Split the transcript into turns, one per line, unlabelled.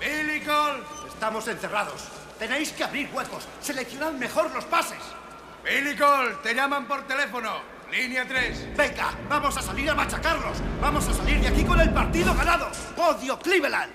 Billy Cole.
Estamos encerrados. Tenéis que abrir huecos. Seleccionad mejor los pases.
Billy Cole, te llaman por teléfono. Línea 3.
Venga, vamos a salir a machacarlos. Vamos a salir de aquí con el partido ganado. Odio Cleveland.